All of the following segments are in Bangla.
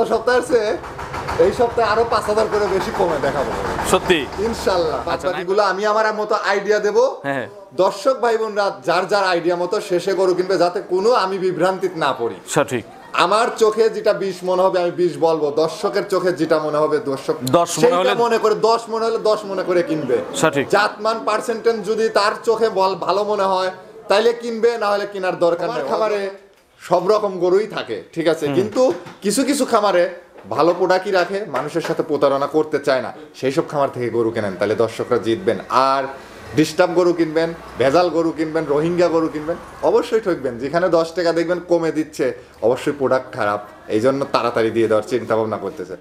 গত সপ্তাহের চেয়ে এই সপ্তাহে আরও পাঁচ হাজার করে বেশি কমে দেখাবো। সত্যি? ইনশাল্লাহ। বাকিগুলো আমি আমার মতো আইডিয়া দেব। হ্যাঁ। দর্শক ভাই বোনরা যার যার আইডিয়া মতো শেষে গরু কিনবে যাতে কোনো আমি বিভ্রান্তিত না পড়ি। সঠিক। আমার চোখে যেটা বিষ মনে হবে আমি বিষ বলব। দর্শকের চোখে যেটা মনে হবে দর্শক দশ মনে মনে করে দশ মনে হলে দশ মনে করে কিনবে। সঠিক। জাতমান পার্সেন্টেজ যদি তার চোখে বল ভালো মনে হয় তাইলে কিনবে না হলে কেনার দরকার নেই। খামারে সব রকম গরুই থাকে ঠিক আছে? কিন্তু কিছু কিছু খামারে ভালো প্রোডাক্টই রাখে মানুষের সাথে প্রতারণা করতে চায় না। সেই সব খামার থেকে গরু কেনেন তাহলে দর্শকরা জিতবেন। আর ডিস্টার্ব গরু কিনবেন ভেজাল গরু কিনবেন রোহিঙ্গা গরু কিনবেন অবশ্যই ঠকবেন। যেখানে দশ টাকা দেখবেন কমে দিচ্ছে অবশ্যই প্রোডাক্ট খারাপ এই জন্য তাড়াতাড়ি দিয়ে দেওয়ার চিন্তা ভাবনা করতেছে।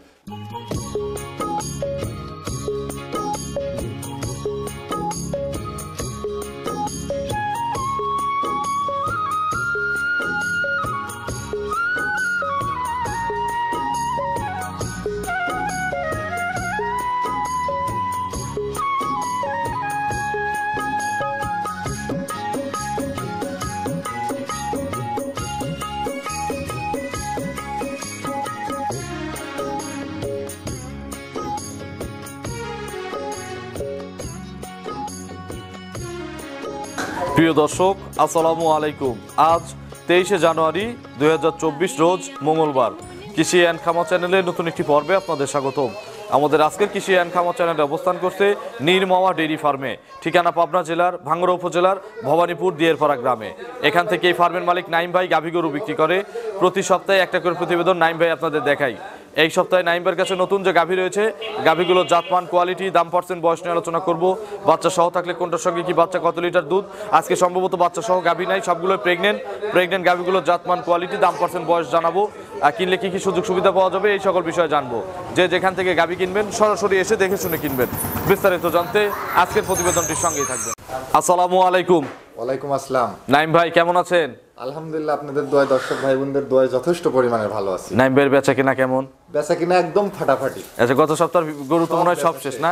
প্রিয় দর্শক, আসসালামু আলাইকুম। আজ তেইশে জানুয়ারি দুই হাজার চব্বিশ রোজ মঙ্গলবার। কৃষি অ্যান্ড খামা চ্যানেলের নতুন একটি পর্বে আপনাদের স্বাগতম। আমাদের আজকের কৃষি অ্যান্ড খামা চ্যানেলে অবস্থান করছে নীরমাওয়া ডেইরি ফার্মে, ঠিকানা পাবনা জেলার ভাঙ্গড়া উপজেলার ভবানীপুর দিয়েরপাড়া গ্রামে। এখান থেকে এই ফার্মের মালিক নাইম ভাই গাভী গরু বিক্রি করে। প্রতি সপ্তাহে একটা করে প্রতিবেদন নাইম ভাই আপনাদের দেখাই। এই সপ্তাহে নাইমবার কাছে নতুন যে গাভী রয়েছে গাভীগুলোর জাতমান কোয়ালিটি দাম পার্সেন্ট বয়স নিয়ে আলোচনা করব। বাচ্চা সহ থাকলে কোনটার সঙ্গে কি বাচ্চা কত লিটার দুধ? আজকে সম্ভবত বাচ্চা সহ গাভী নাই সবগুলো প্রেগনেন্ট প্রেগনেন্ট গাভীগুলোর জাতমান কোয়ালিটি দাম পার্সেন্ট বয়স জানাব। আর কিনলে কি কি সুযোগ সুবিধা পাওয়া যাবে এই সকল বিষয়ে জানব। যে যেখান থেকে গাভী কিনবেন সরাসরি এসে দেখে শুনে কিনবেন। বিস্তারিত জানতে আজকের প্রতিবেদনটির সঙ্গেই থাকবেন। আসসালামু আলাইকুম। ওয়ালাইকুম আসসালাম। নাইম ভাই কেমন আছেন? আলহামদুলিল্লাহ আপনাদের দোয়ায় দর্শক ভাই বোনদের দোয়ায় যথেষ্ট পরিমাণে ভালো আছি। নাইম ভাইয়ের বেচা কিনা কেমন? বেচা কিনা একদম ফাটাফাটি। আচ্ছা গত সপ্তাহ গরু তো মনে হয় সব শেষ না।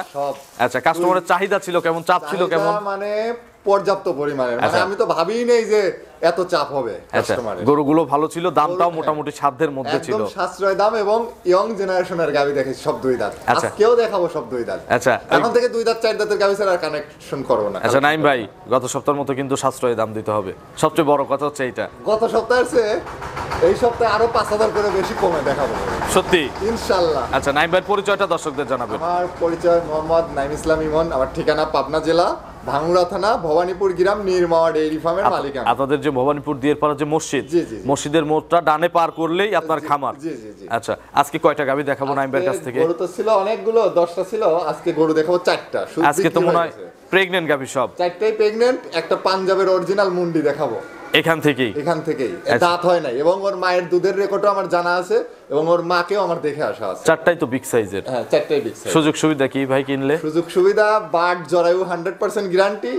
আচ্ছা কাস্টমারের চাহিদা ছিল কেমন? চাপ ছিল কেমন? মানে পর্যাপ্ত পরিমাণে। মানে আচ্ছা। আমি তো ভাবিই নেই যে এত চাপ হবে আচ্ছা কাস্টমারের গরুগুলো ভালো ছিল দামটাও মোটামুটি সাধ্যের মধ্যে ছিল। একদম সাশ্রয় দাম এবং ইয়ং জেনারেশনের গাবি দেখেছি সব দুই দাঁত। আচ্ছা। আজকেও দেখাবো সব দুই দাঁত। আচ্ছা এখন থেকে দুই দাঁত চার দাঁতের গাবি ছাড়া আর কানেকশন করব না। আচ্ছা নাইম ভাই গত সপ্তাহের মতো কিন্তু সাশ্রয় দাম দিতে হবে। সবচেয়ে বড় কথা হচ্ছে এইটা। গত সপ্তাহের চেয়ে এই সপ্তাহে আরও পাঁচ হাজার করে বেশি কমে দেখাবো। সত্যি? ইনশাল্লাহ। আচ্ছা নাইম ভাইয়ের পরিচয়টা দর্শকদের জানাবেন। আমার পরিচয় মোহাম্মদ নাইম ইসলাম ইমন আমার ঠিকানা পাবনা জেলা। ভাঙ্গুড়া থানা ভবানীপুর গ্রাম নির্মাওয়া ডেইরি ফার্মের মালিক আপনাদের যে ভবানীপুর দিয়ে পারা যে মসজিদ। মসজিদের মোড়টা ডানে পার করলেই আপনার খামার। আচ্ছা আজকে কয়টা গাবি দেখাবো নাইমের কাছ থেকে। গরু তো ছিল অনেকগুলো দশটা ছিল আজকে গরু দেখাবো চারটা। আজকে তো মনে হয়। প্রেগনেন্ট গাবি সব। চারটাই প্রেগনেন্ট একটা পাঞ্জাবের অরিজিনাল মুন্ডি দেখাবো। এখান থেকেই। এখান থেকেই। দাঁত হয় নাই। এবং ওর মায়ের দুধের রেকর্ডও আমার জানা আছে এবং ওর মাকেও আমার দেখে আসা আছে। চারটাই তো বিগ সাইজের হ্যাঁ চারটাই বিগ সাইজ সুযোগ সুবিধা কি ভাই কিনলে? সুযোগ সুবিধা বাট জরায়ু হান্ড্রেড পার্সেন্ট গ্যারান্টি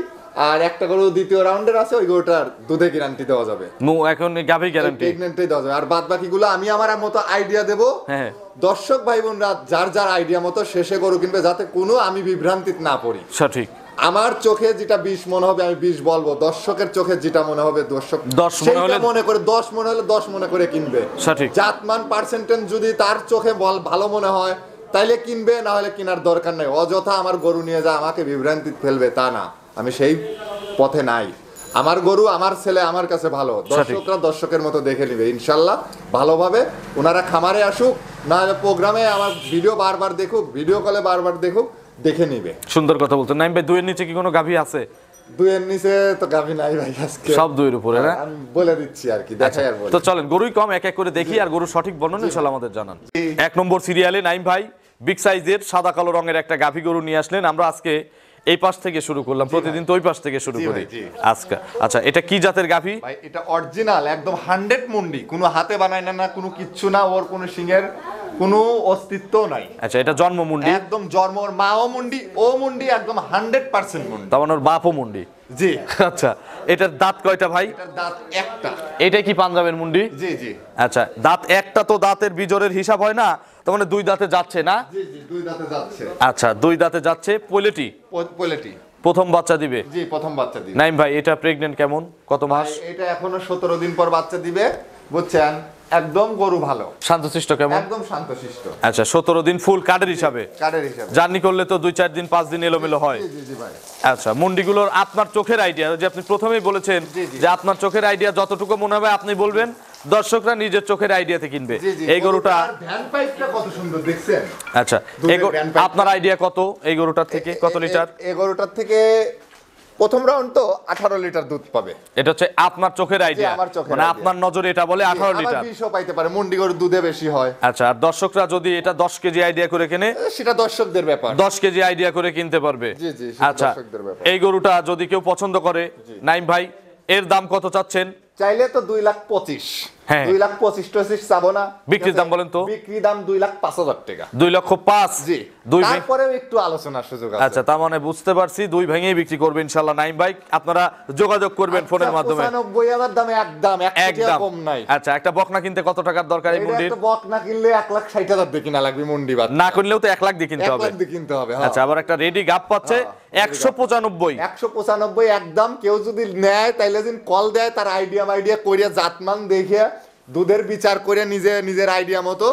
আর একটা গরু দ্বিতীয় রাউন্ডের আছে ওই গরুটার দুধে গ্যারান্টি দেওয়া যাবে। মু এখন গাভি গ্যারান্টি প্রেগনেন্টই দেওয়া যাবে। আর বাদ বাকিগুলো আমি আমার মতো আইডিয়া দেব। হ্যাঁ দর্শক ভাই বোনরা যার যার আইডিয়া মতো শেষে গরু কিনবে যাতে কোনো আমি বিভ্রান্তিত না পড়ি। সঠিক। আমার চোখে যেটা বিষ মনে হবে আমি বিষ বলব। দর্শকের চোখে যেটা মনে হবে দর্শক দশ মনে হলে- মনে করে দশ মনে হলে দশ মনে করে কিনবে। সঠিক। জাতমান পার্সেন্টেজ যদি তার চোখে বল ভালো মনে হয় তাইলে কিনবে না হলে কেনার দরকার নেই। অযথা আমার গরু নিয়ে যা আমাকে বিভ্রান্তি ফেলবে তা না। আমি সেই পথে নাই। আমার গরু আমার ছেলে আমার কাছে ভালো। দর্শকরা দর্শকের মতো দেখে নিবে। ইনশাল্লাহ ভালোভাবে ওনারা খামারে আসুক না হলে প্রোগ্রামে আমার ভিডিও বারবার দেখুক ভিডিও কলে বারবার দেখুক দেখে নিবে। সুন্দর কথা বলছেন নাইম ভাই দুইয়ের নিচে কি কোনো গাভী আছে? দুয়ের নিচে তো গাভী নাই ভাই আজকে। সব দুইয়ের উপরে না? আমি বলে দিচ্ছি আর কি দেখাই আর বলি। তো চলেন গরুই কম এক এক করে দেখি আর গরুর সঠিক বর্ণনা ইনশাআল্লাহ আমাদের জানান। এক নম্বর সিরিয়ালে নাইম ভাই বিগ সাইজের সাদা কালো রঙের একটা গাভী গরু নিয়ে আসলেন। আমরা আজকে এই পাশ থেকে শুরু করলাম প্রতিদিন তো ওই পাশ থেকে শুরু করি। আজকে আচ্ছা এটা কি জাতের গাভী? ভাই এটা অরিজিনাল একদম হান্ড্রেড মুন্ডি। কোনো হাতে বানায় না না কোনো কিচ্ছু না ওর কোনো সিংহের কোনো অস্তিত্ব নাই। আচ্ছা এটা জন্মমুন্ডি একদম জন্ম ওর মাও মুন্ডি ও মুন্ডি একদম হান্ড্রেড পার্সেন্ট মুন্ডি। তার মানে ওর বাপও মুন্ডি? জি। আচ্ছা এটার দাঁত কয়টা ভাই? এটার দাঁত একটা। এটা কি পাঞ্জাবের মুন্ডি? জি জি। আচ্ছা দাঁত একটা তো দাঁতের বিজরের হিসাব হয় না তার মানে দুই দাঁতে যাচ্ছে না? জি জি দুই দাঁতে যাচ্ছে। আচ্ছা দুই দাঁতে যাচ্ছে পোলেটি পোলেটি প্রথম বাচ্চা দিবে? জি প্রথম বাচ্চা দিবে। নাইম ভাই এটা প্রেগনেন্ট কেমন? কত মাস? এটা এখনও সতেরো দিন পর বাচ্চা দিবে বুঝছেন? একদম গরু ভালো। শান্তশিষ্ট কেমন? একদম শান্তশিষ্ট। আচ্ছা সতেরো দিন ফুল কার্ডের হিসাবে? কাঠের হিসাবে। জার্নি করলে তো দুই চার দিন পাঁচ দিন এলোমেলো হয়। জি জি জি ভাই। আচ্ছা মুন্ডিগুলোর আপনার চোখের আইডিয়া যে আপনি প্রথমেই বলেছেন। যে আপনার চোখের আইডিয়া যতটুকু মনে হবে আপনি বলবেন দর্শকরা নিজের চোখের আইডিয়াতে কিনবে। এই গরুটা আচ্ছা এই। আপনার আইডিয়া কত এই গরুটার থেকে? কত লিটার? এ গরুটার থেকে প্রথম রাউন্ড তো আঠারো লিটার দুধ পাবে। এটা হচ্ছে আপনার চোখের আইডিয়া মানে আপনার নজরে এটা বলে আঠারো আবার লিটার। বিশও পাইতে পারে মুন্ডি গরুর দুধে বেশি হয়। আচ্ছা আর দর্শকরা যদি এটা দশ কেজি আইডিয়া করে কেনে সেটা দর্শকদের ব্যাপার। দশ কেজি আইডিয়া করে কিনতে পারবে। জি, জি, আচ্ছা এই গরুটা যদি কেউ পছন্দ করে নাইম ভাই এর দাম কত চাচ্ছেন? চাইলে তো দুই লাখ পঁচিশ। দুই লাখ পঁচিশ টচিশ চাবো না। বিক্রির দাম বলেন তো? বিক্রি দাম দুই লাখ পাঁচ হাজার টাকা। দুই লক্ষ পাঁচ। জি। দুই তারপরেও একটু আলোচনার সুযোগ আছে। আচ্ছা তার মানে বুঝতে পারছি দুই ভেঙেই বিক্রি করবে ইনশাল্লাহ নাইম বাইক আপনারা যোগাযোগ করবেন ফোনের মাধ্যমে। পঁচানব্বই হাজার দামে একদম এক একদম। কম নাই। আচ্ছা একটা বকনা কিনতে কত টাকার দরকার এই এটা একটা বক কিনলে এক লাখ ষাট হাজার দিয়ে কিনা লাগবে মুন্ডি বাদ না কিনলেও তো লাখ দিয়ে কিনতে হবে লাখ দিয়ে কিনতে হবে হ্যাঁ। আচ্ছা আবার একটা রেডি গাপ পাচ্ছে হ্যাঁ, একশো পঁচানব্বই। একশো পঁচানব্বই একদম কেউ যদি নেয় তাইলে যদি কল দেয় তার আইডিয়া আইডিয়া করিয়া জাতমান দেখে দুধের বিচার করে নিজে নিজের আইডিয়া মতো।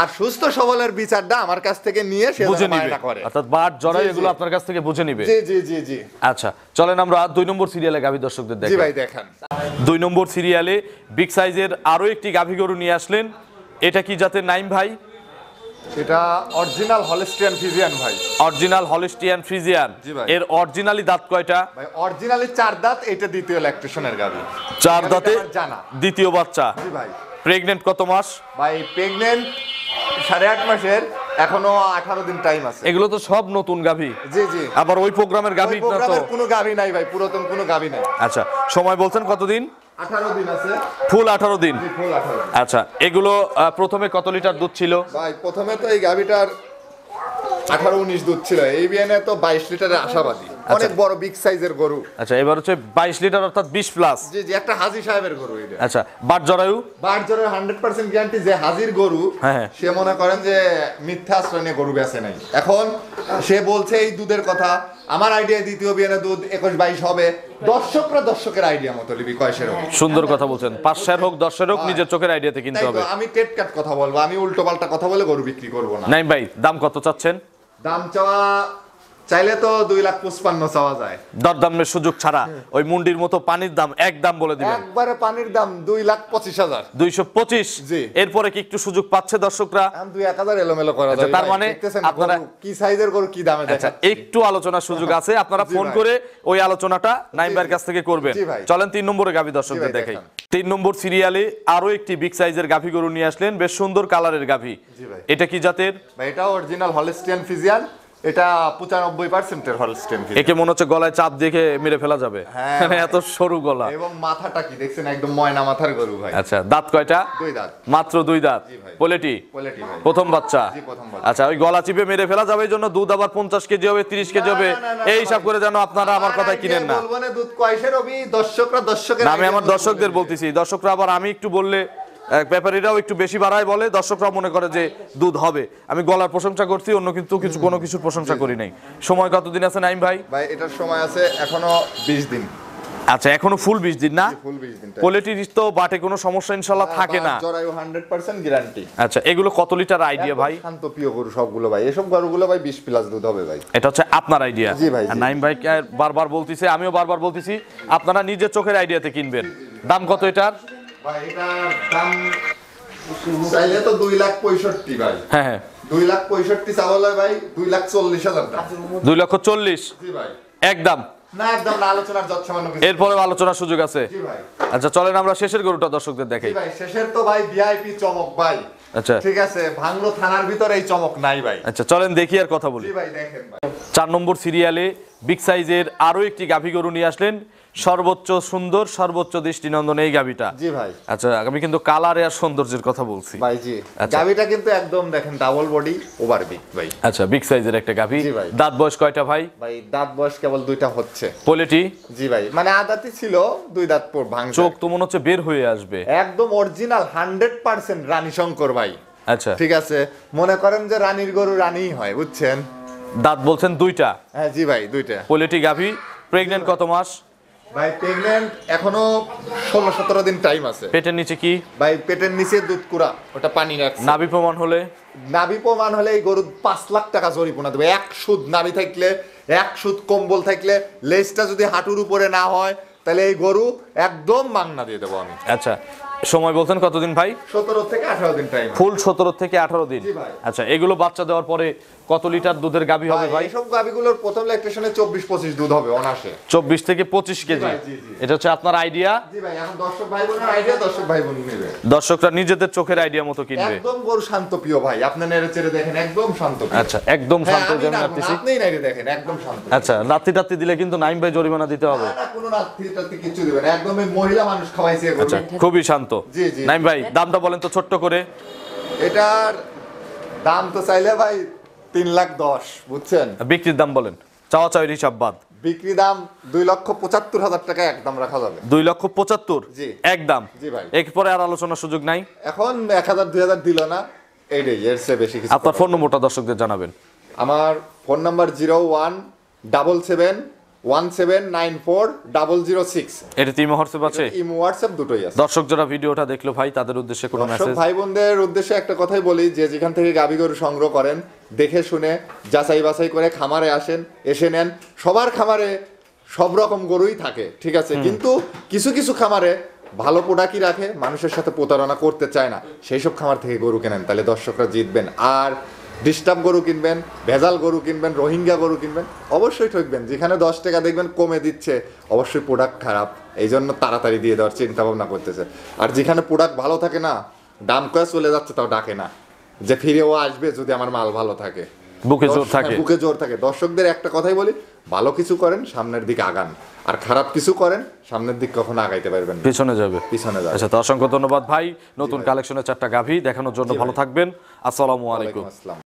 আর সুস্থ সবলের বিচারটা আমার কাছ থেকে নিয়ে সে বুঝে নিবে। অর্থাৎ বাট জড়াই জি, জি। এগুলো আপনার কাছ থেকে বুঝে নিবে। জি জি জি জি। আচ্ছা চলেন আমরা দুই নম্বর সিরিয়ালে গাভী দর্শকদের জি ভাই দেখেন। দুই নম্বর সিরিয়ালে বিগ সাইজের আরও একটি গাভী গরু নিয়ে আসলেন। এটা কি যাতে নাইম ভাই? এটা অরিজিনাল হলিস্টিয়ান ভাই। অরিজিনাল হলিস্টিয়ান ফ্রিজিয়ান এর অরিজিনালি দাঁত কয়টা? ভাই অরিজিনালি চার দাঁত এটা দ্বিতীয় গাবি চার দাঁতে জানা। দ্বিতীয় বাচ্চা। জি ভাই। প্রেগনেন্ট কত মাস? ভাই প্রেগনেন্ট সাড়ে আট মাসের এখনও আঠারো দিন টাইম আছে। এগুলো তো সব নতুন গাভী। জি জি। আবার ওই প্রোগ্রামের গাভী না তো? কোনো গাবি নাই ভাই পুরাতন কোনো গাবি নাই। আচ্ছা সময় বলছেন কতদিন? দিন আছে। ফুল আঠারো দিন? ফুল আঠারো দিন। আচ্ছা এগুলো প্রথমে কত লিটার দুধ ছিল? ভাই প্রথমে তো এই গাবিটার আঠারো উনিশ দুধ ছিল। এই বিয়ানে তো বাইশ লিটারের আশাবাদী। অনেক বড় বিগ সাইজের গরু। আচ্ছা এবার হচ্ছে বাইশ লিটার অর্থাৎ বিশ প্লাস জি জি একটা হাজি সাহেবের গরু এটা। আচ্ছা বাট জরায়ু? জোরের হান্ড্রেড পার্সেন্ট গ্যারান্টি যে হাজির গরু হ্যাঁ, হ্যাঁ। সে মনে করেন যে মিথ্যা আশ্রয় গরু নাই। এখন সে বলছে এই দুধের কথা আমার আইডিয়া দ্বিতীয় বিয়ানে দুধ একুশ বাইশ হবে। দর্শকরা দর্শকের আইডিয়া মতো লিবি কয়সের হবে সুন্দর কথা বলছেন। পাঁচশের হোক দশের হোক নিজের চোখের আইডিয়াতে কিনতে হবে। আমি টেট কাট কথা বলব আমি উল্টো পাল্টা কথা বলে গরু বিক্রি করব না। নাইম ভাই দাম কত চাচ্ছেন? দাম চাওয়া চাইলে তো দুই লাখ পঁচপান্ন চাওয়া যায়। দরদামের সুযোগ ছাড়া ওই মুন্ডির মতো পানির দাম এক দাম বলে দিবেন। একবারে পানির দাম দুই লাখ পঁচিশ হাজার। দুইশো পঁচিশ। জি। এরপরে কি একটু সুযোগ পাচ্ছে দর্শকরা? দুই এক হাজার এলোমেলো করা আচ্ছা, যায়। তার মানে আপনারা- কি সাইজের গরু কি দামে আচ্ছা একটু আলোচনার সুযোগ আছে। আপনারা ফোন করে ওই আলোচনাটা নাইমবার কাছ থেকে করবেন। চলেন তিন নম্বরে গাভী দর্শকদের দেখাই। তিন নম্বর সিরিয়ালে আরও একটি বিগ সাইজের গাভী গরু নিয়ে আসলেন। বেশ সুন্দর কালারের গাভী। এটা কি জাতের? এটা অরিজিনাল হলিস্টিয়ান ফিজিয়ান এটা পঁচানব্বই পার্সেন্টের হলিস্টিয়ান ফিজিয়ান একে মনে হচ্ছে গলায় চাপ দেখে মেরে ফেলা যাবে। হ্যাঁ, মানে এত সরু গলা। এবং মাথাটা কি দেখছেন একদম ময়না মাথার গরু ভাই। আচ্ছা দাঁত কয়টা? দুই দাঁত। মাত্র দুই দাঁত। পোলেটি? প্রথম বাচ্চা। আচ্ছা ওই গলা চিপে মেরে ফেলা যাবে জন্য দুধ আবার পঞ্চাশ কেজি হবে তিরিশ কেজি হবে। এই হিসাব করে যেন আপনারা আমার কথা কিনেন না। দুধ কয়সের দর্শকরা দর্শকের আমি আমার দর্শকদের বলতেছি দর্শকরা আবার আমি একটু বললে ব্যাপারীরাও একটু বেশি বাড়ায় বলে দর্শকরাও মনে করে যে দুধ হবে। আমি গলার প্রশংসা করছি অন্য কিন্তু কিছু কোনো কিছুর প্রশংসা করি নাই। সময় কতদিন আছে নাইম ভাই? ভাই এটার সময় আছে এখনও বিশ দিন। আচ্ছা এখনও ফুল বিশ দিন না? কোয়ালিটির তো বাটে কোনো সমস্যা ইনশাল্লাহ থাকে না। জরায়ু হান্ড্রেড পার্সেন্ট গ্যারান্টি আচ্ছা এগুলো কত লিটার আইডিয়া ভাই? শান্ত প্রিয় গরু সবগুলো ভাই। এসব গরুগুলো ভাই বিশ প্লাস দুধ হবে ভাই। এটা হচ্ছে আপনার আইডিয়া জি ভাই। নাইম ভাই বারবার বলতেছে আমিও বারবার বলতেছি আপনারা নিজের চোখের আইডিয়াতে কিনবেন। দাম কত এটার? ভাই এটার দাম চাইলে তো দুই লাখ পঁয়ষট্টি ভাই। হ্যাঁ হ্যাঁ। দুই লাখ পঁয়ষট্টি চাওয়ালে ভাই দুই লাখ চল্লিশ হাজার দাম। দুই লক্ষ চল্লিশ? জি ভাই। একদম না একদম না আলোচনার যত সামান্য এরপরে আলোচনার সুযোগ আছে। জি ভাই। আচ্ছা চলেন আমরা শেষের গরুটা দর্শকদের দেখাই। ভাই শেষের তো ভাই ভিআইপি চমক ভাই। আচ্ছা। ঠিক আছে ভাঙলো থানার ভিতরে এই চমক নাই ভাই। আচ্ছা চলেন দেখি আর কথা বলি। জি ভাই দেখেন ভাই। চার নম্বর সিরিয়ালে বিগ সাইজের আরও একটি গাভী গরু নিয়ে আসলেন। সর্বোচ্চ সুন্দর সর্বোচ্চ দৃষ্টিনন্দন এই গাভীটা জি ভাই। আচ্ছা আমি কিন্তু কালারে আর সৌন্দর্যের কথা বলছি। ভাই জি। আচ্ছা। গাবিটা কিন্তু একদম দেখেন ডাবল বডি ওভার বিগ ভাই। আচ্ছা বিগ সাইজের একটা ভাই। দাঁত বয়স কয়টা ভাই? ভাই দাঁত বয়স কেবল দুইটা হচ্ছে। পোলেটি? জি ভাই মানে আদাতি ছিল দুই দাঁত পর ভাঙছে। চোখ তো মনে হচ্ছে বের হয়ে আসবে। একদম original hundred percent Rani Shankar ভাই। আচ্ছা। ঠিক আছে? মনে করেন যে রানীর গরু রানীই হয় বুঝছেন? দাঁত বলছেন দুইটা। হ্যাঁ জি ভাই দুইটা। পোলেটি গাভী প্রেগনেন্ট কত মাস? ভাই প্রেগন্যান্ট এখনও ষোলো সতেরো দিন টাইম আছে। পেটের নিচে কি? ভাই পেটের নিচে দুধ কুড়া ওটা পানি রাখছে। নাভি প্রমাণ হলে? নাভি প্রমাণ হলে এই গরু পাঁচ লাখ টাকা জরিমানা দেবে। এক সুদ নাভি থাকলে এক সুদ কম্বল থাকলে লেজটা যদি হাঁটুর উপরে না হয় তাহলে এই গরু একদম মাংনা দিয়ে দেবো আমি। আচ্ছা সময় বলছেন কতদিন ভাই? সতেরো থেকে আঠারো দিন টাইম ফুল সতেরো থেকে আঠারো দিন। আচ্ছা এগুলো বাচ্চা দেওয়ার পরে কত লিটার দুধের গাভী হবে ভাই এইসব গাভিগুলোর প্রথম ল্যাকটেশনে চব্বিশ পঁচিশ দুধ হবে অনাসে চব্বিশ থেকে পঁচিশ কেজি। এটা হচ্ছে আপনার আইডিয়া জি ভাই এখন দর্শক ভাই বোনের আইডিয়া দর্শক ভাই বোন নেবে। দর্শকরা নিজেদের চোখের আইডিয়া মতো কিনবে। একদম গরু শান্ত প্রিয় ভাই আপনি নেড়ে চেড়ে দেখেন একদম শান্ত আচ্ছা একদম হ্যাঁ, শান্ত যেমন না, রাখতেছি দেখেন একদম শান্ত। আচ্ছা রাত্রি রাত্রি দিলে কিন্তু নাইম ভাই জরিমানা দিতে হবে। কোনো রাত্রি টাত্রি কিচ্ছু দিবেন একদম এই মহিলা মানুষ খাওয়াইছে আচ্ছা খুবই শান্ত। জি, জি। নাইম ভাই দামটা বলেন তো ছোট্ট করে। এটার দাম তো চাইলে ভাই তিন লাখ দশ বুঝছেন? বিক্রির দাম বলেন। চাওয়া চাওয়ার হিসাব বাদ। বিক্রি দাম দুই লক্ষ পঁচাত্তর হাজার টাকা একদম রাখা যাবে। দুই লক্ষ পঁচাত্তর? জি। একদম জি ভাই। এরপরে আর আলোচনার সুযোগ নাই। এখন এক হাজার দুই হাজার দিল না। এইটাই এর চেয়ে বেশি কিছু আপনার ফোন নম্বরটা দর্শকদের জানাবেন। আমার phone number zero one double seven one seven nine four double zero six এটা তিন হোয়াটসঅ্যাপ আছে? ইম হোয়াটসঅ্যাপ দুটোই আছে। দর্শক যারা ভিডিওটা দেখল ভাই তাদের উদ্দেশ্যে কোনো মেসেজ ভাই বোনদের উদ্দেশ্যে একটা কথাই বলি যে যেখান থেকে গাবি গরু সংগ্রহ করেন দেখে শুনে যাচাই বাছাই করে খামারে আসেন এসে নেন। সবার খামারে সব রকম গরুই থাকে ঠিক আছে? কিন্তু কিছু কিছু খামারে ভালো প্রোডাক্টই রাখে মানুষের সাথে প্রতারণা করতে চায় না। সেই সব খামার থেকে গরু কেনেন তাহলে দর্শকরা জিতবেন। আর ডিস্টার্ব গরু কিনবেন ভেজাল গরু কিনবেন রোহিঙ্গা গরু কিনবেন অবশ্যই ঠকবেন। যেখানে দশ টাকা দেখবেন কমে দিচ্ছে অবশ্যই প্রোডাক্ট খারাপ। এই জন্য তাড়াতাড়ি দিয়ে দেওয়ার চিন্তা ভাবনা করতেছে। আর যেখানে প্রোডাক্ট ভালো থাকে না দাম কয়ে চলে যাচ্ছে তাও ডাকে না। যে ফিরে ও আসবে যদি আমার মাল ভালো থাকে। বুকে জোর থাকে। বুকে জোর থাকে। দর্শকদের একটা কথাই বলি ভালো কিছু করেন সামনের দিকে আগান। আর খারাপ কিছু করেন সামনের দিক কখনো আগাইতে পারবেন পিছনে যাবে। পিছনে যাবে। আচ্ছা তো অসংখ্য ধন্যবাদ ভাই। নতুন কালেকশনের চারটা গাভী দেখানোর জন্য ভালো থাকবেন। আসসালামু আলাইকুম। আসসালাম।